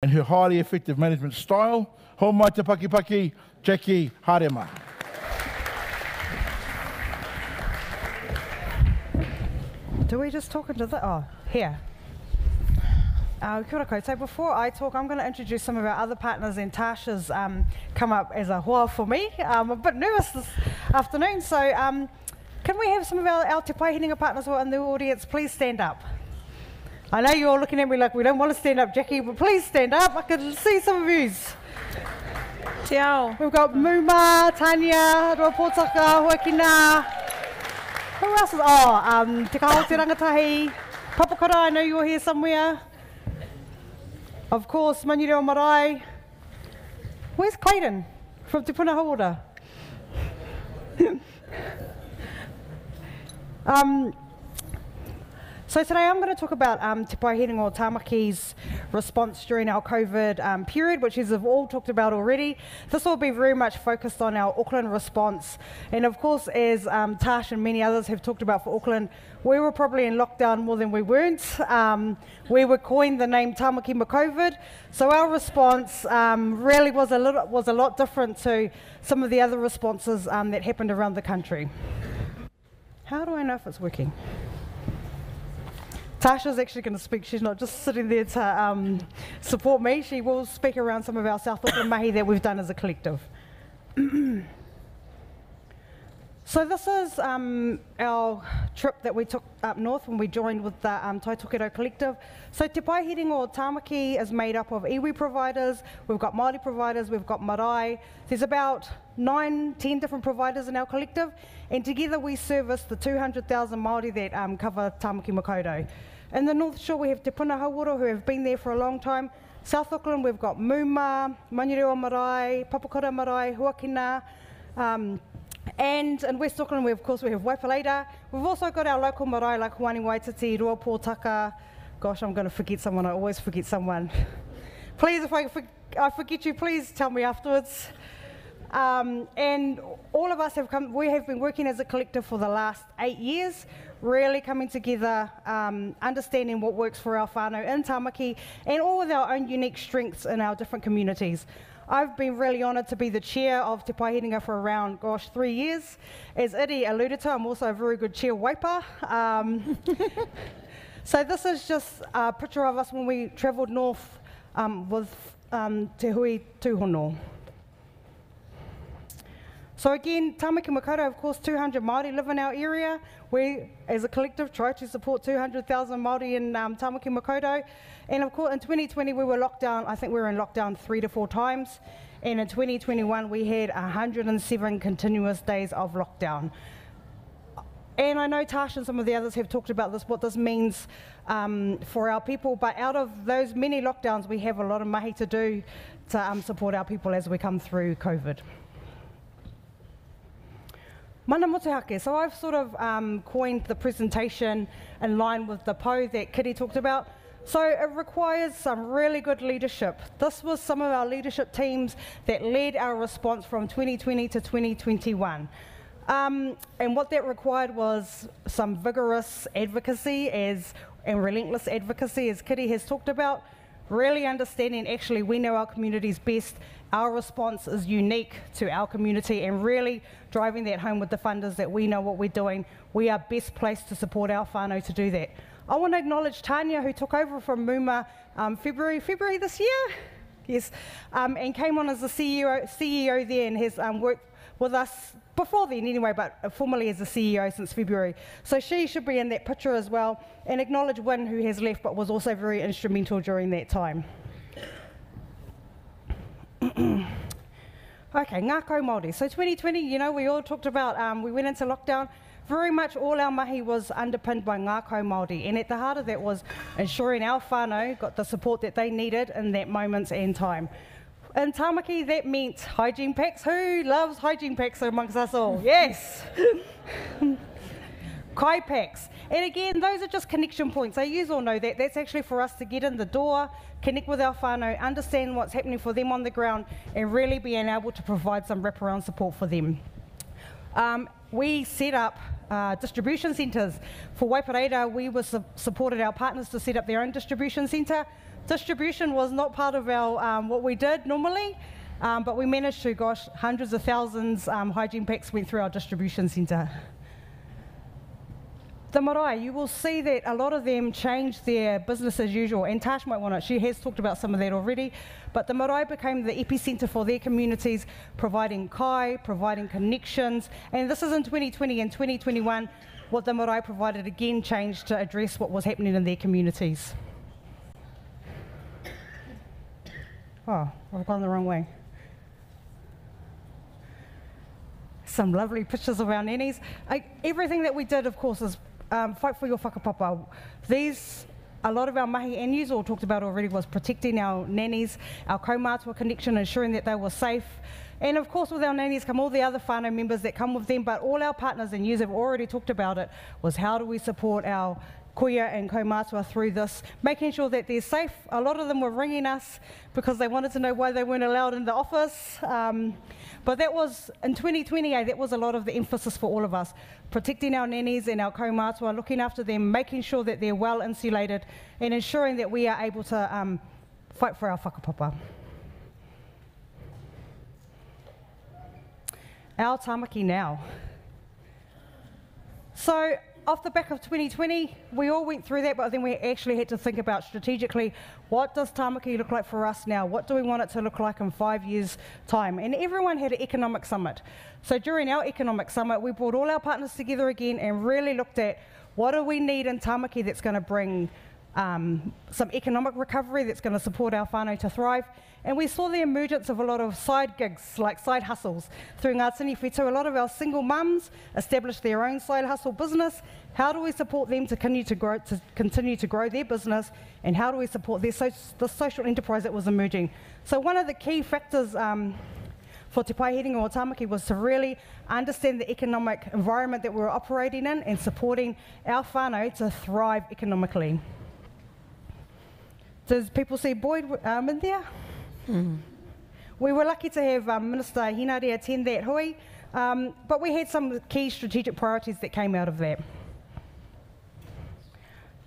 and her highly effective management style. Ho mai te paki paki, Jacqui Harema. Do we just talk into the, oh, here. Uh, kia ora koutou. Before I talk, I'm going to introduce some of our other partners, and Tasha's um, come up as a hoa for me. I'm a bit nervous this afternoon, so um, can we have some of our, our Te Pae Herenga partners who are in the audience please stand up? I know you're all looking at me like we don't want to stand up, Jackie, but please stand up. I can see some of you. Te ao. We've got Muma, Tanya, Ruapōtaka, Huakina. Who else is, oh, um, Te Kaho Te Rangatahi, Papakara, I know you're here somewhere. Of course, Manureo Marae. Where's Clayton from Te Puna Hawara? um, so today I'm going to talk about um, Te Paehenga Tamaki's response during our COVID um, period, which is we've all talked about already. This will be very much focused on our Auckland response. And of course, as um, Tash and many others have talked about for Auckland, we were probably in lockdown more than we weren't. Um, we were coined the name Tamaki McCovid. So our response um, really was a, little, was a lot different to some of the other responses um, that happened around the country. How do I know if it's working? Tasha's actually going to speak. She's not just sitting there to um, support me. She will speak around some of our South Auckland mahi that we've done as a collective. so this is um, our trip that we took up north when we joined with the um, Taitokero Collective. So Te Paehenga Tamaki is made up of iwi providers, we've got Māori providers, we've got marae. There's about nine, ten different providers in our collective, and together we service the 200,000 Māori that um, cover Tamaki Makaurau. In the North Shore, we have Te Puna Hawara, who have been there for a long time. South Auckland, we've got Muma, Manurewa Marae, Papakura Marae, Huakina, um, and in West Auckland, we, of course, we have Waipalaida. We've also got our local marae like Huani Waititi, Ruapōtaka. Gosh, I'm going to forget someone. I always forget someone. please, if I, for, I forget you, please tell me afterwards. Um, and all of us have come, we have been working as a collective for the last eight years, really coming together, um, understanding what works for our whānau in Tamaki, and all with our own unique strengths in our different communities. I've been really honoured to be the chair of Te Paehenga for around, gosh, three years. As Iri alluded to, I'm also a very good chair wiper. Um, so this is just a picture of us when we travelled north um, with um, Te Hui Tūhono. So again, Tamaki Makaurau, of course, 200 Māori live in our area. We, as a collective, try to support 200,000 Māori in um, Tamaki Makaurau. And of course, in 2020, we were locked down, I think we were in lockdown three to four times. And in 2021, we had 107 continuous days of lockdown. And I know Tash and some of the others have talked about this, what this means um, for our people. But out of those many lockdowns, we have a lot of mahi to do to um, support our people as we come through COVID. Mana motuhake. So I've sort of um, coined the presentation in line with the po that Kitty talked about. So it requires some really good leadership. This was some of our leadership teams that led our response from 2020 to 2021. Um, and what that required was some vigorous advocacy as, and relentless advocacy, as Kitty has talked about, really understanding actually we know our communities best our response is unique to our community and really driving that home with the funders that we know what we're doing. We are best placed to support our whānau to do that. I want to acknowledge Tanya, who took over from Muma um, February, February this year, yes, um, and came on as the CEO, CEO there and has um, worked with us before then anyway, but formally as the CEO since February. So she should be in that picture as well, and acknowledge Win, who has left but was also very instrumental during that time. okay, ngākau Māori. So 2020, you know, we all talked about, um, we went into lockdown. Very much all our mahi was underpinned by ngākau Māori. And at the heart of that was ensuring our whānau got the support that they needed in that moment and time. In Tamaki, that meant hygiene packs. Who loves hygiene packs amongst us all? Yes. Kai packs. And again, those are just connection points. So you all know that. That's actually for us to get in the door, connect with our whānau, understand what's happening for them on the ground, and really being able to provide some wraparound support for them. Um, we set up uh, distribution centres. For Waipareira, we were su supported our partners to set up their own distribution centre. distribution was not part of our um, what we did normally, um, but we managed to, gosh, hundreds of thousands um, hygiene packs went through our distribution centre. The marae, you will see that a lot of them changed their business as usual, and Tash might want to, she has talked about some of that already, but the marae became the epicentre for their communities, providing kai, providing connections, and this is in 2020 and 2021, what the marae provided again changed to address what was happening in their communities. Oh, I've gone the wrong way. Some lovely pictures of our nannies. I, everything that we did, of course, is um, fight for your whakapapa. These, a lot of our mahi and you all talked about already was protecting our nannies, our kaumātua connection, ensuring that they were safe. And of course, with our nannies come all the other whānau members that come with them, but all our partners and news have already talked about it, was how do we support our kuia and kaumātua through this, making sure that they're safe. A lot of them were ringing us because they wanted to know why they weren't allowed in the office. Um, but that was, in 2020, that was a lot of the emphasis for all of us. Protecting our nannies and our kaumātua, looking after them, making sure that they're well insulated, and ensuring that we are able to um, fight for our whakapapa. Our tamaki now. So off the back of 2020, we all went through that, but then we actually had to think about strategically what does Tamaki look like for us now? What do we want it to look like in five years' time? And everyone had an economic summit. So during our economic summit, we brought all our partners together again and really looked at what do we need in Tamaki that's going to bring um, some economic recovery that's going to support our whānau to thrive. And we saw the emergence of a lot of side gigs, like side hustles, through Ngātini Whetū. A lot of our single mums established their own side hustle business. How do we support them to continue to grow, to continue to grow their business? And how do we support their so, the social enterprise that was emerging? So one of the key factors um, for Te Paeherenga o Tāmaki was to really understand the economic environment that we were operating in and supporting our whānau to thrive economically. Does people see Boyd um, in there? Mm. We were lucky to have um, Minister Hinari attend that hui, um, but we had some key strategic priorities that came out of that.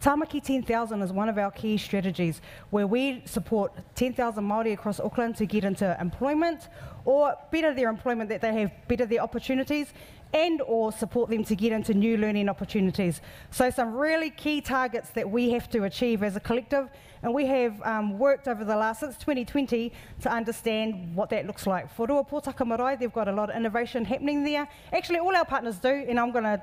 Tamaki 10,000 is one of our key strategies where we support 10,000 Māori across Auckland to get into employment or better their employment that they have, better their opportunities and or support them to get into new learning opportunities. So some really key targets that we have to achieve as a collective and we have um, worked over the last, since 2020, to understand what that looks like. For Rua Pōtaka Marae, they've got a lot of innovation happening there. Actually, all our partners do, and I'm going to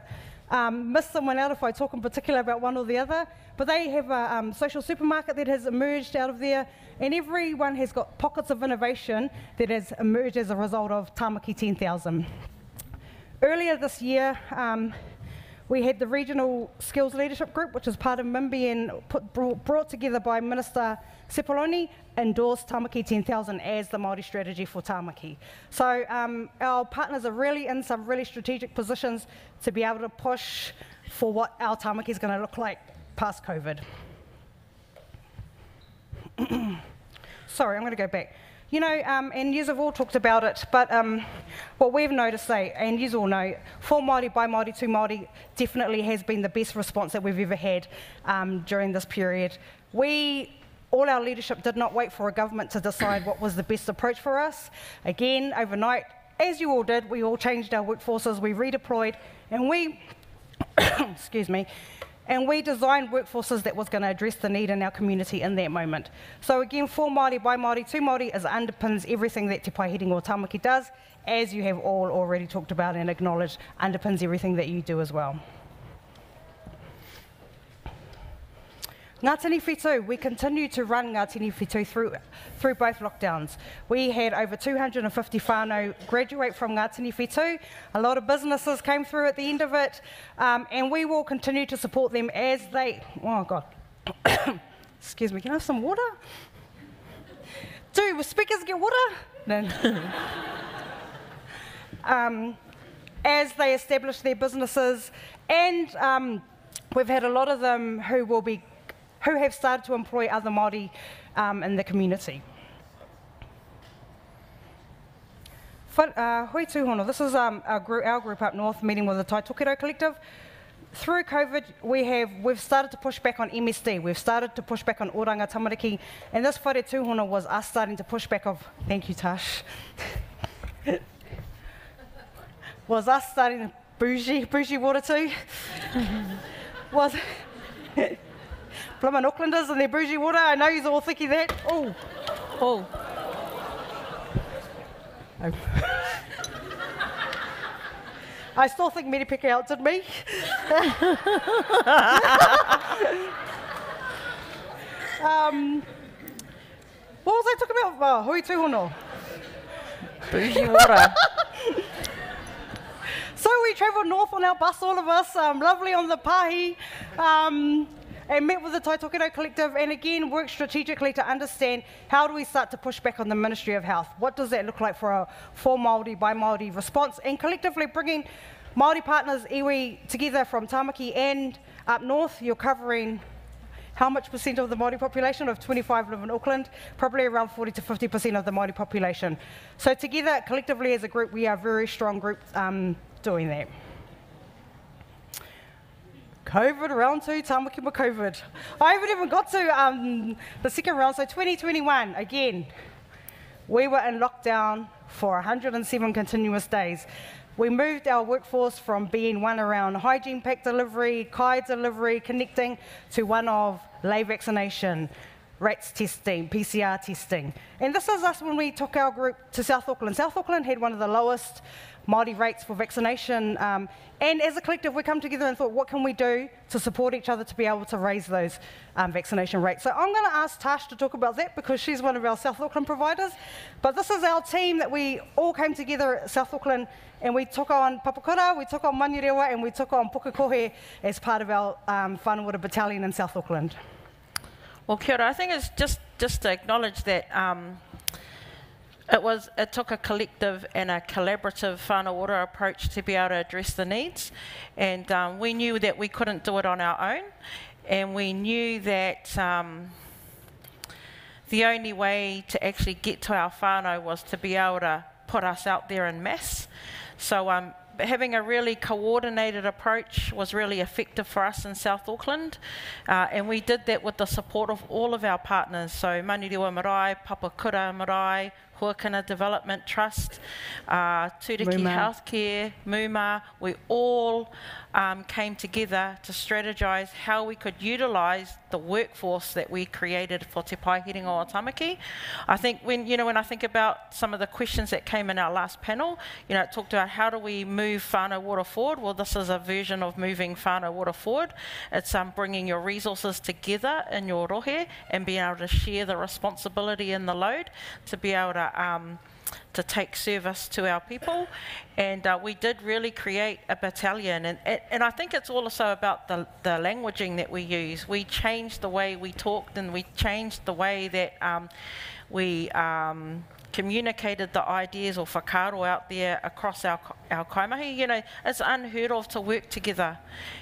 um, miss someone out if I talk in particular about one or the other. But they have a um, social supermarket that has emerged out of there, and everyone has got pockets of innovation that has emerged as a result of Tamaki 10,000. Earlier this year, um, we had the Regional Skills Leadership Group, which is part of MIMBI and put, brought together by Minister Sepuloni, endorsed Tamaki 10,000 as the Māori strategy for Tamaki. So um, our partners are really in some really strategic positions to be able to push for what our Tamaki is going to look like past COVID. Sorry, I'm going to go back. You know, um, and you have all talked about it, but um, what we've noticed, and you all know, for Māori, by Māori, to Māori definitely has been the best response that we've ever had um, during this period. We, all our leadership did not wait for a government to decide what was the best approach for us. Again, overnight, as you all did, we all changed our workforces, we redeployed, and we, excuse me, and we designed workforces that was going to address the need in our community in that moment. So again, for Māori, by Māori, to Māori is underpins everything that Te Paeherenga o Tamaki does, as you have all already talked about and acknowledged, underpins everything that you do as well. Ngātini Whetū, we continue to run Ngātini Whetū through, through both lockdowns. We had over 250 whānau graduate from Ngātini Whetū. A lot of businesses came through at the end of it, um, and we will continue to support them as they, oh God, excuse me, can I have some water? Do speakers get water? No. um, as they establish their businesses, and um, we've had a lot of them who will be who have started to employ other Māori um, in the community. uh, Hui Tūhono, this is um, our, group, our, group, up north meeting with the Tai Tokerau Collective. through COVID, we have we've started to push back on MSD. We've started to push back on Oranga Tamariki, and this whare tūhona was us starting to push back of. Thank you, Tash. was us starting to bougie, bougie water too. was Bloomin' Aucklanders and their bougie water. I know you're all thinking that. Oh, Oh. I still think Meripeka outdid me. um, what was I talking about? Oh, hui tūhono. Bougie water. So we travelled north on our bus, all of us, um, lovely on the pahi, um, and met with the Tai Tokerau Collective, and again worked strategically to understand how do we start to push back on the Ministry of Health. What does that look like for a for Māori by Māori response, and collectively bringing Māori partners iwi together from Tamaki and up north. You're covering how much percent of the Māori population of 25 live in Auckland? Probably around 40 to 50 percent of the Māori population. So together, collectively as a group, we are a very strong group um, doing that. COVID round two, Tamaki ma COVID. I haven't even got to um, the second round, so 2021, again, we were in lockdown for 107 continuous days. We moved our workforce from being one around hygiene pack delivery, kai delivery, connecting, to one of lay vaccination, RATS testing, PCR testing. And this is us when we took our group to South Auckland. South Auckland had one of the lowest Māori rates for vaccination. Um, and as a collective, we come together and thought, what can we do to support each other to be able to raise those um, vaccination rates? So I'm going to ask Tash to talk about that because she's one of our South Auckland providers. But this is our team that we all came together at South Auckland and we took on Papakura, we took on Manurewa, and we took on Pukekohe as part of our um, Whānau Ora Battalion in South Auckland. Well, kia ora. I think it's just, just to acknowledge that um, it, was, it took a collective and a collaborative whānau order approach to be able to address the needs. And um, we knew that we couldn't do it on our own. And we knew that um, the only way to actually get to our whānau was to be able to put us out there in mass. So um, having a really coordinated approach was really effective for us in South Auckland. Uh, and we did that with the support of all of our partners. So Manirewa Marae, Papakura Marae, Huakina Development Trust, uh, Turuki. Healthcare, Muma, we all um, came together to strategise how we could utilise the workforce that we created for Te Pae Herenga o Tamaki. I think when, you know, when I think about some of the questions that came in our last panel, you know, it talked about how do we move whānau ora forward? Well, this is a version of moving whānau ora forward. It's um, bringing your resources together in your rohe and being able to share the responsibility and the load to be able to um, to take service to our people. And uh, we did really create a battalion. And, and I think it's also about the, the languaging that we use. We changed the way we talked and we changed the way that um, we um, communicated the ideas or whakaro out there across our, our kaimahi. You know, it's unheard of to work together.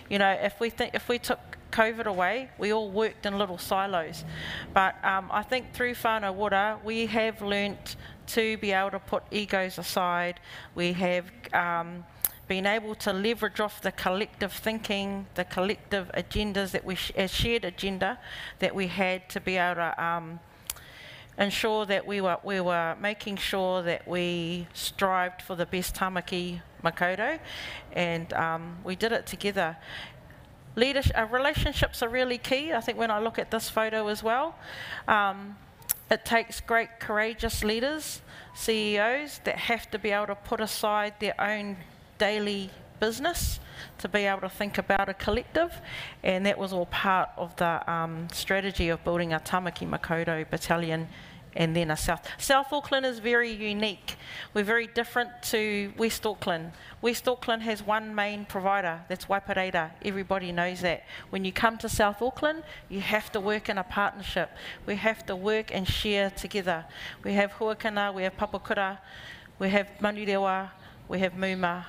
You know, if we, think, if we took COVID away, we all worked in little silos. But um, I think through whānau water, we have learnt to be able to put egos aside. We have um, been able to leverage off the collective thinking, the collective agendas that we, sh- a shared agenda that we had to be able to um, ensure that we were, we were making sure that we strived for the best tamaki makoto, and um, we did it together. Leadership, uh, relationships are really key. I think when I look at this photo as well, um, it takes great, courageous leaders, CEOs, that have to be able to put aside their own daily business to be able to think about a collective, and that was all part of the um, strategy of building a Tamaki Makoto battalion and then a South. South Auckland is very unique. We're very different to West Auckland. West Auckland has one main provider, that's Waipareira. Everybody knows that. When you come to South Auckland, you have to work in a partnership. We have to work and share together. We have Huakana, we have Papakura, we have Manurewa, we have Muma,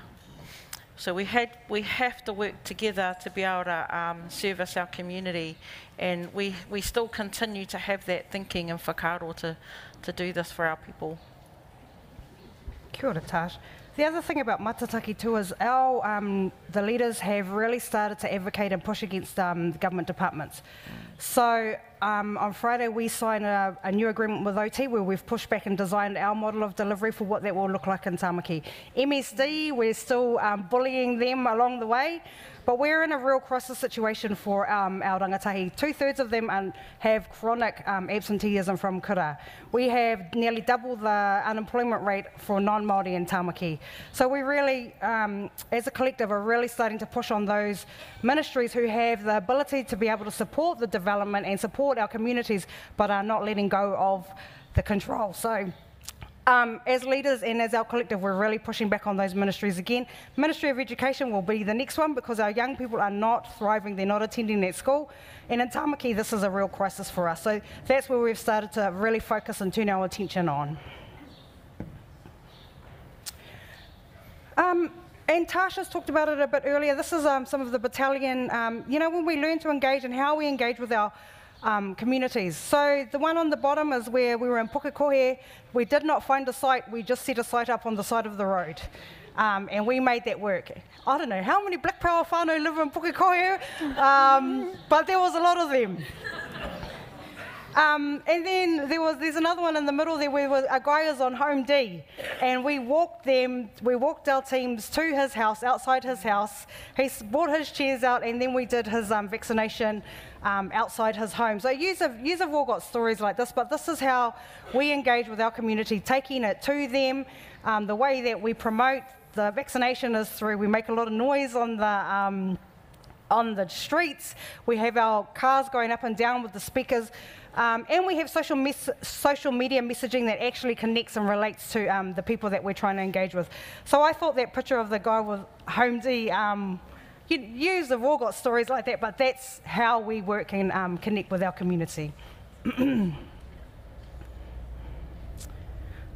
so we had we have to work together to be able to um, service our community, and we, we still continue to have that thinking in whakaro to, to do this for our people. Kia ora, Tash. the other thing about Matataki too is our um, the leaders have really started to advocate and push against um, government departments. So um, on Friday we signed a, a, new agreement with OT where we've pushed back and designed our model of delivery for what that will look like in Tamaki. MSD, we're still um, bullying them along the way. But we're in a real crisis situation for um, our rangatahi. Two thirds of them un- have chronic um, absenteeism from kura. We have nearly double the unemployment rate for non Māori in Tamaki. So we really, um, as a collective, are really starting to push on those ministries who have the ability to be able to support the development and support our communities, but are not letting go of the control. So um, as leaders and as our collective, we're really pushing back on those ministries again. Ministry of Education will be the next one because our young people are not thriving, they're not attending that school. And in Tamaki, this is a real crisis for us. So that's where we've started to really focus and turn our attention on. Um, and Tasha's talked about it a bit earlier. This is um, some of the battalion, um, you know, when we learn to engage and how we engage with our um, communities. So the one on the bottom is where we were in Pukekohe. We did not find a site, we just set a site up on the side of the road. Um, and we made that work. I don't know how many Black Power whānau live in Pukekohe, um, but there was a lot of them. Um, and then there was there's another one in the middle there where a guy is on home D, and we walked them, we walked our teams to his house, outside his house. He brought his chairs out, and then we did his um, vaccination um, outside his home. So you have, have all got stories like this, but this is how we engage with our community, taking it to them. Um, the way that we promote the vaccination is through we make a lot of noise on the um, on the streets. We have our cars going up and down with the speakers. Um, and we have social, mes- social media messaging that actually connects and relates to um, the people that we're trying to engage with. So I thought that picture of the guy with Home D um, you use the raw got stories like that, but that's how we work and um, connect with our community.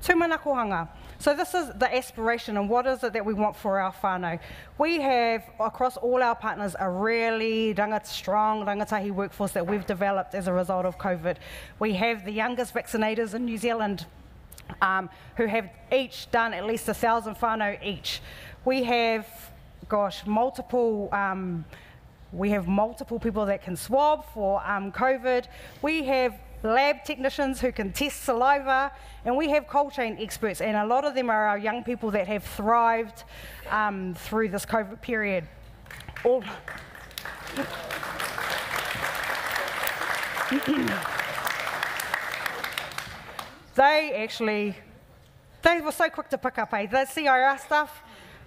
Tūmanakohanga. So this is the aspiration and what is it that we want for our whānau. We have, across all our partners, a really rangata, strong rangatahi workforce that we've developed as a result of COVID. We have the youngest vaccinators in New Zealand um, who have each done at least a thousand whānau each. We have gosh, multiple. Um, we have multiple people that can swab for um, COVID. We have lab technicians who can test saliva, and we have cold chain experts, and a lot of them are our young people that have thrived um, through this COVID period. All they actually, they were so quick to pick up, eh? The CIR stuff,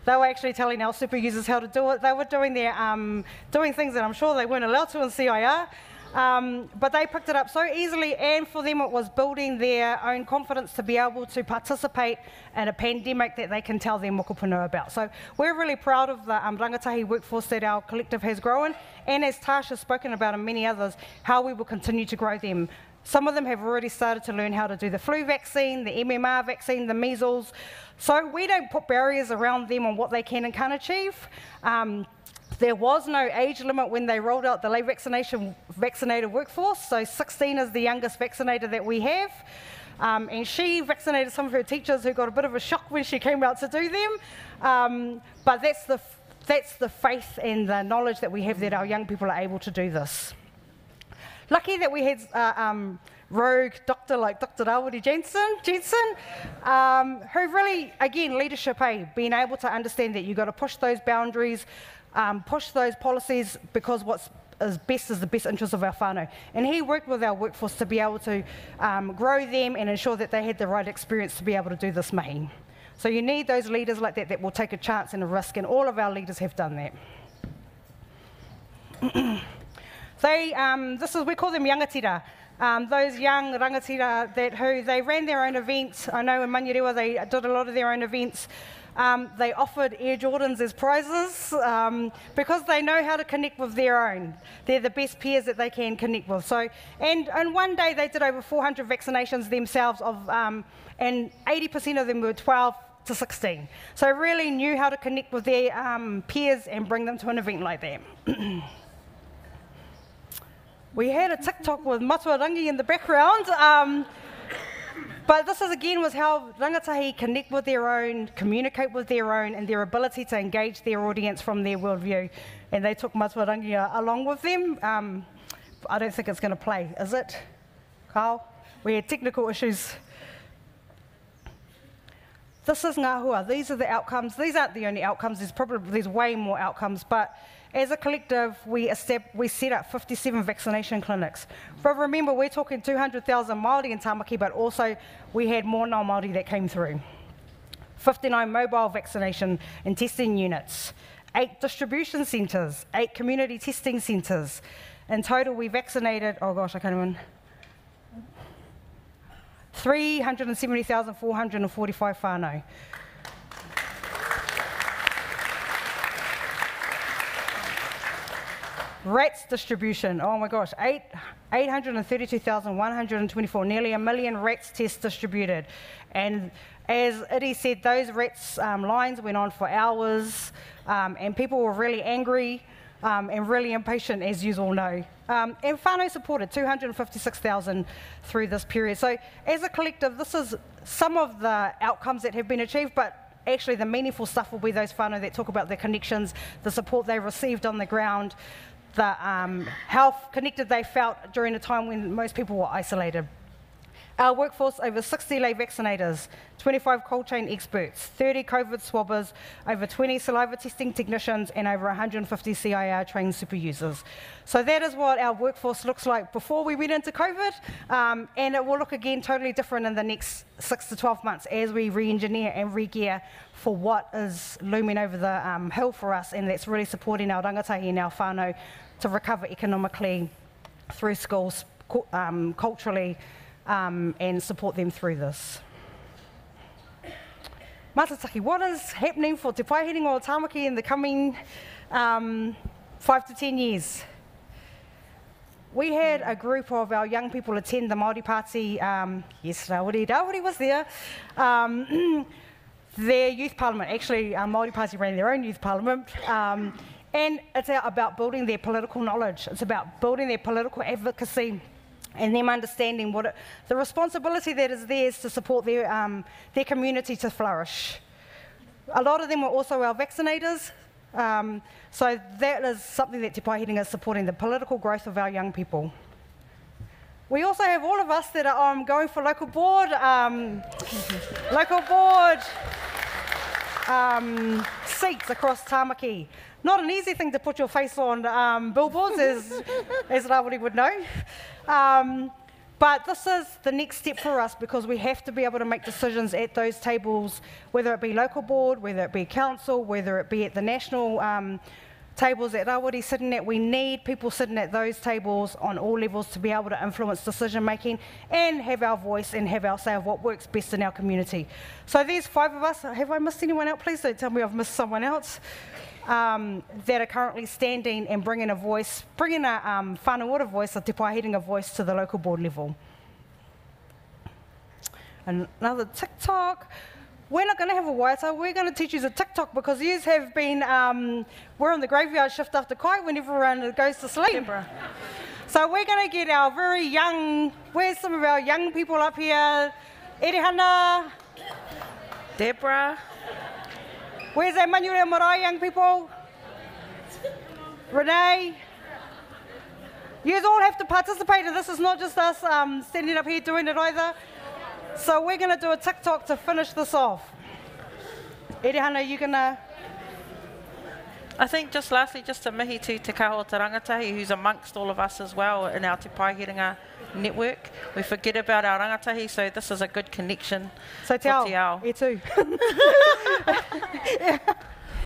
they were actually telling our super users how to do it. They were doing their um, doing things that I'm sure they weren't allowed to in CIR. Um, but they picked it up so easily, and for them, it was building their own confidence to be able to participate in a pandemic that they can tell their mokopuna about. So we're really proud of the um, rangatahi workforce that our collective has grown, and as Tash has spoken about and many others, how we will continue to grow them. Some of them have already started to learn how to do the flu vaccine, the MMR vaccine, the measles. So we don't put barriers around them on what they can and can't achieve. Um, there was no age limit when they rolled out the late vaccination vaccinated workforce, so 16 is the youngest vaccinator that we have. Um, and she vaccinated some of her teachers who got a bit of a shock when she came out to do them. Um, but that's the, that's the faith and the knowledge that we have that our young people are able to do this. Lucky that we had uh, um, rogue doctor like Dr. Rawiri Jensen, Jensen um, who really, again, leadership, hey, being able to understand that you've got to push those boundaries, um, push those policies because what's is best is the best interest of our whānau. And he worked with our workforce to be able to um, grow them and ensure that they had the right experience to be able to do this mahi. So you need those leaders like that that will take a chance and a risk, and all of our leaders have done that. they, um, this is, we call them yangatira. Um, those young rangatira that who they ran their own events. I know in Manurewa they did a lot of their own events. Um, they offered Air Jordans as prizes um, because they know how to connect with their own. They're the best peers that they can connect with. So, and, and one day they did over 400 vaccinations themselves, of, um, and 80% of them were 12 to 16. So really knew how to connect with their um, peers and bring them to an event like that. we had a TikTok with Matua Rangi in the background. Um, But this is again was how rangatahi connect with their own, communicate with their own, and their ability to engage their audience from their worldview. And they took Matuarangia along with them. Um, I don't think it's going to play, is it? Carl? We had technical issues. This is Ngahua. These are the outcomes. These aren't the only outcomes. There's probably there's way more outcomes, but as a collective, we, we set up 57 vaccination clinics. But remember, we're talking 200,000 Māori in Tamaki, but also we had more non-Māori that came through. 59 mobile vaccination and testing units, eight distribution centres, eight community testing centres. In total, we vaccinated, oh gosh, I can't even, 370,445 whānau. Rats distribution, oh my gosh, eight, 832,124, nearly a million rats tests distributed. And as Iri said, those rats um, lines went on for hours, um, and people were really angry um, and really impatient, as you all know. Um, and whānau supported 256,000 through this period. So, as a collective, this is some of the outcomes that have been achieved, but actually the meaningful stuff will be those whānau that talk about their connections, the support they received on the ground, the, um, how connected they felt during a time when most people were isolated. Our workforce, over 60 lay vaccinators, 25 cold chain experts, 30 COVID swabbers, over 20 saliva testing technicians, and over 150 CIR trained super users. So that is what our workforce looks like before we went into COVID, um, and it will look again totally different in the next six to 12 months as we re-engineer and re-gear for what is looming over the um, hill for us, and that's really supporting our rangatahi and our whānau to recover economically through schools, um, culturally, um, and support them through this. Matataki, what is happening for Te Pae Herenga o Tāmaki in the coming um, five to ten years? We had a group of our young people attend the Māori Party, um, yes, Rawiri, Rawiri was there, um, their youth parliament. Actually, uh, Māori Party ran their own youth parliament. Um, and it's about building their political knowledge. It's about building their political advocacy and them understanding what it, the responsibility that is theirs to support their, um, their community to flourish. A lot of them are also our vaccinators, um, so that is something that Te Pae Herenga is supporting, the political growth of our young people. We also have all of us that are um, going for local board, um, local board um, seats across Tamaki. Not an easy thing to put your face on um, billboards, as, as Rawiri would know. Um, but this is the next step for us because we have to be able to make decisions at those tables, whether it be local board, whether it be council, whether it be at the national um, tables that Rawiri sitting at. We need people sitting at those tables on all levels to be able to influence decision making and have our voice and have our say of what works best in our community. So there's five of us. Have I missed anyone out? Please don't tell me I've missed someone else um, that are currently standing and bringing a voice, bringing a um, whānau voice, a te a voice to the local board level. Another TikTok. We're not going to have a waiata, we're going to teach you a TikTok because you have been, um, we're on the graveyard shift after kai when everyone goes to sleep. so we're going to get our very young, where's some of our young people up here? Erihana. Deborah. Where's Emmanuel Marae, young people? Renee? You all have to participate in this. is not just us um, standing up here doing it either. So we're going to do a TikTok to finish this off. Erihana, you going to... I think just lastly, just a mihi to Te Kaho Te Rangatahi, who's amongst all of us as well in our Te Paehenga network. We forget about our rangatahi, so this is a good connection so te ao, e tū.